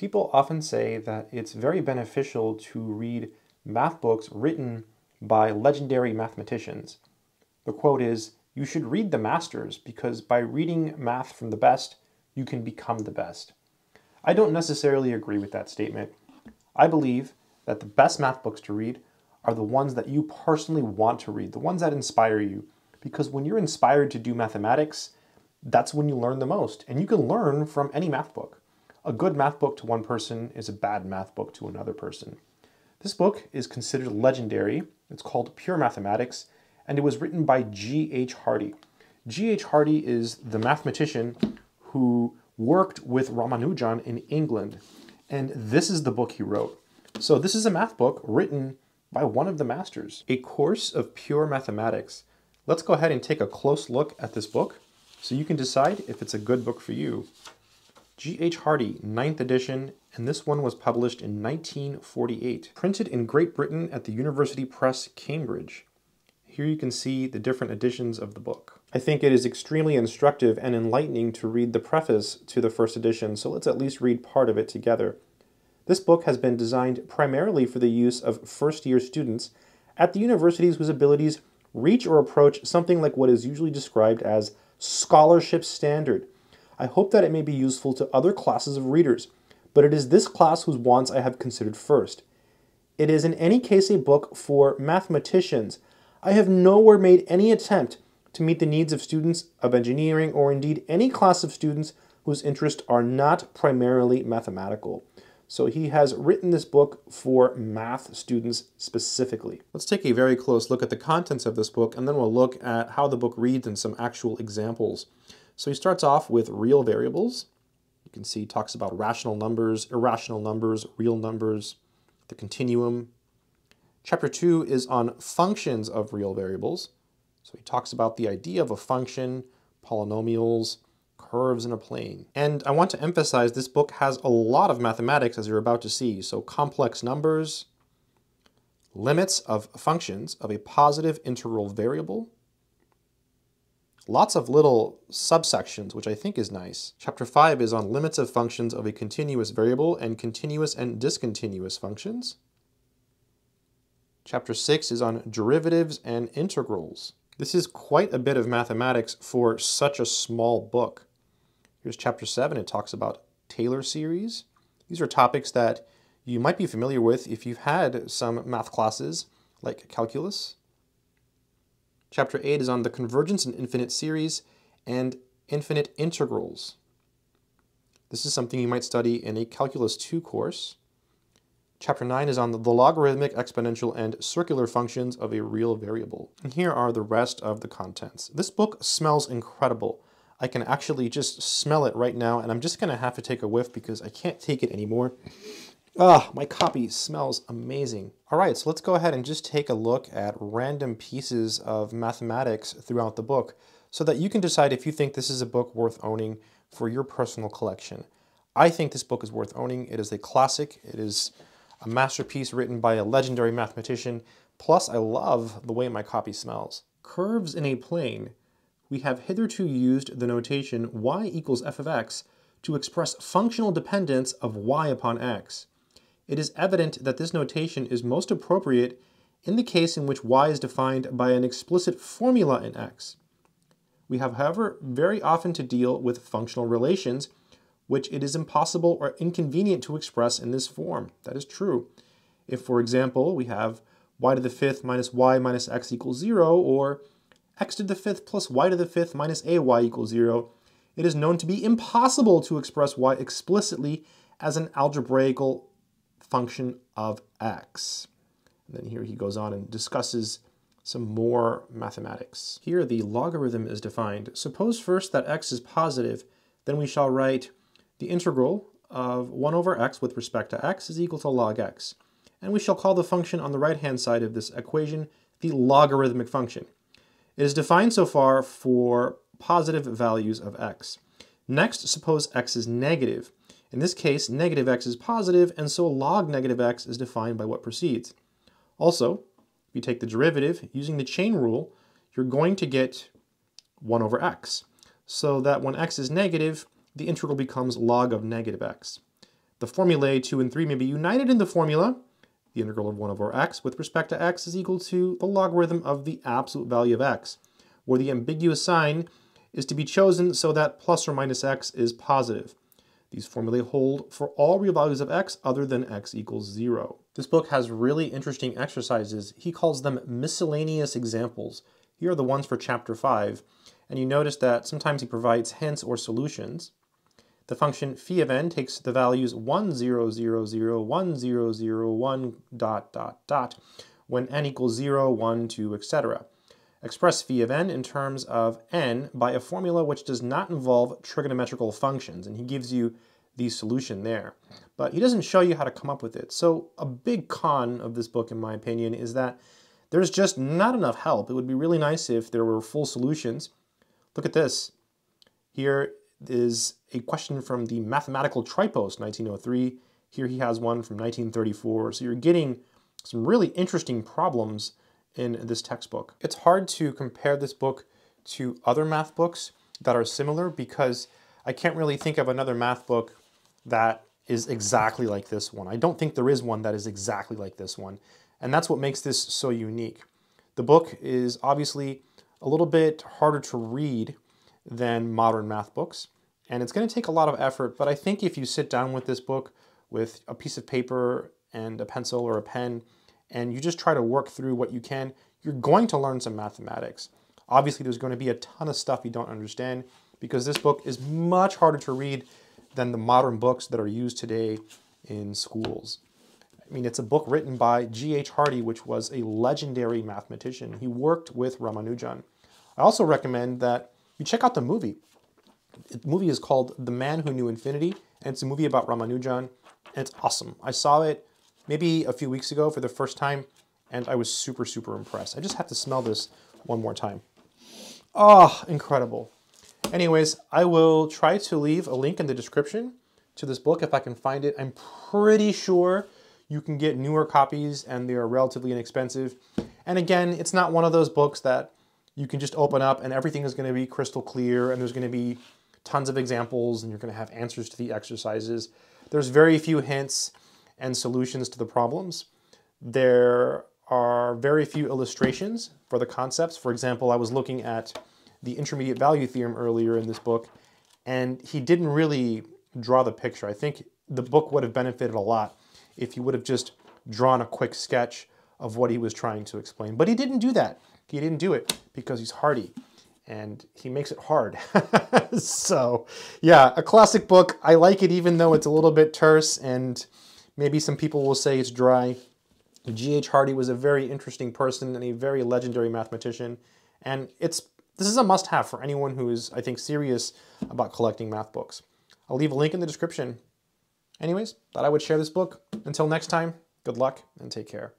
People often say that it's very beneficial to read math books written by legendary mathematicians. The quote is, you should read the masters because by reading math from the best, you can become the best. I don't necessarily agree with that statement. I believe that the best math books to read are the ones that you personally want to read, the ones that inspire you. Because when you're inspired to do mathematics, that's when you learn the most. And you can learn from any math book. A good math book to one person is a bad math book to another person. This book is considered legendary. It's called Pure Mathematics, and it was written by G.H. Hardy. G.H. Hardy is the mathematician who worked with Ramanujan in England, and this is the book he wrote. So this is a math book written by one of the masters. A course of pure mathematics. Let's go ahead and take a close look at this book so you can decide if it's a good book for you. G.H. Hardy, 9th edition, and this one was published in 1948. Printed in Great Britain at the University Press, Cambridge. Here you can see the different editions of the book. I think it is extremely instructive and enlightening to read the preface to the first edition, so let's at least read part of it together. This book has been designed primarily for the use of first-year students at the universities whose abilities reach or approach something like what is usually described as scholarship standard, I hope that it may be useful to other classes of readers, but it is this class whose wants I have considered first. It is in any case a book for mathematicians. I have nowhere made any attempt to meet the needs of students of engineering or indeed any class of students whose interests are not primarily mathematical. So he has written this book for math students specifically. Let's take a very close look at the contents of this book and then we'll look at how the book reads and some actual examples. So he starts off with real variables. You can see he talks about rational numbers, irrational numbers, real numbers, the continuum. Chapter 2 is on functions of real variables. So he talks about the idea of a function, polynomials, curves in a plane. And I want to emphasize this book has a lot of mathematics as you're about to see. So complex numbers, limits of functions of a positive integral variable, Lots of little subsections, which I think is nice. Chapter 5 is on limits of functions of a continuous variable and continuous and discontinuous functions. Chapter 6 is on derivatives and integrals. This is quite a bit of mathematics for such a small book. Here's chapter 7. It talks about Taylor series. These are topics that you might be familiar with if you've had some math classes like calculus. Chapter 8 is on the convergence in infinite series and infinite integrals. This is something you might study in a Calculus 2 course. Chapter 9 is on the logarithmic, exponential, and circular functions of a real variable. And here are the rest of the contents. This book smells incredible. I can actually just smell it right now, and I'm just going to have to take a whiff because I can't take it anymore. Ah, my copy smells amazing. All right, so let's go ahead and just take a look at random pieces of mathematics throughout the book so that you can decide if you think this is a book worth owning for your personal collection. I think this book is worth owning. It is a classic. It is a masterpiece written by a legendary mathematician. Plus, I love the way my copy smells. Curves in a plane. We have hitherto used the notation y equals f of x to express functional dependence of y upon x it is evident that this notation is most appropriate in the case in which y is defined by an explicit formula in x. We have, however, very often to deal with functional relations which it is impossible or inconvenient to express in this form. That is true. If, for example, we have y to the fifth minus y minus x equals 0, or x to the fifth plus y to the fifth minus ay equals 0, it is known to be impossible to express y explicitly as an algebraical function of x. And then here he goes on and discusses some more mathematics. Here the logarithm is defined. Suppose first that x is positive, then we shall write the integral of 1 over x with respect to x is equal to log x. And we shall call the function on the right-hand side of this equation the logarithmic function. It is defined so far for positive values of x. Next, suppose x is negative. In this case, negative x is positive, and so log negative x is defined by what precedes. Also, if you take the derivative using the chain rule, you're going to get 1 over x. So that when x is negative, the integral becomes log of negative x. The formulae 2 and 3 may be united in the formula, the integral of 1 over x with respect to x is equal to the logarithm of the absolute value of x, where the ambiguous sign is to be chosen so that plus or minus x is positive. These formulae hold for all real values of x other than x equals 0. This book has really interesting exercises. He calls them miscellaneous examples. Here are the ones for chapter 5. And you notice that sometimes he provides hints or solutions. The function phi of n takes the values 1, 0, 0, 0, 1, 0, 0, 1, dot, dot, dot, when n equals 0, 1, 2, etc. Express phi of n in terms of n by a formula which does not involve trigonometrical functions, and he gives you the solution there. But he doesn't show you how to come up with it. So a big con of this book, in my opinion, is that there's just not enough help. It would be really nice if there were full solutions. Look at this. Here is a question from the Mathematical Tripos 1903. Here he has one from 1934. So you're getting some really interesting problems in this textbook. It's hard to compare this book to other math books that are similar because I can't really think of another math book that is exactly like this one. I don't think there is one that is exactly like this one. And that's what makes this so unique. The book is obviously a little bit harder to read than modern math books. And it's going to take a lot of effort, but I think if you sit down with this book with a piece of paper and a pencil or a pen, and you just try to work through what you can, you're going to learn some mathematics. Obviously, there's going to be a ton of stuff you don't understand because this book is much harder to read than the modern books that are used today in schools. I mean, it's a book written by G.H. Hardy, which was a legendary mathematician. He worked with Ramanujan. I also recommend that you check out the movie. The movie is called The Man Who Knew Infinity, and it's a movie about Ramanujan, and it's awesome. I saw it maybe a few weeks ago for the first time, and I was super, super impressed. I just have to smell this one more time. Oh, incredible. Anyways, I will try to leave a link in the description to this book if I can find it. I'm pretty sure you can get newer copies and they are relatively inexpensive. And again, it's not one of those books that you can just open up and everything is going to be crystal clear and there's going to be tons of examples and you're going to have answers to the exercises. There's very few hints and solutions to the problems. There are very few illustrations for the concepts. For example, I was looking at the intermediate value theorem earlier in this book, and he didn't really draw the picture. I think the book would have benefited a lot if he would have just drawn a quick sketch of what he was trying to explain. But he didn't do that. He didn't do it because he's hardy and he makes it hard. so, yeah, a classic book. I like it even though it's a little bit terse and maybe some people will say it's dry. G.H. Hardy was a very interesting person and a very legendary mathematician. And it's this is a must-have for anyone who is, I think, serious about collecting math books. I'll leave a link in the description. Anyways, thought I would share this book. Until next time, good luck and take care.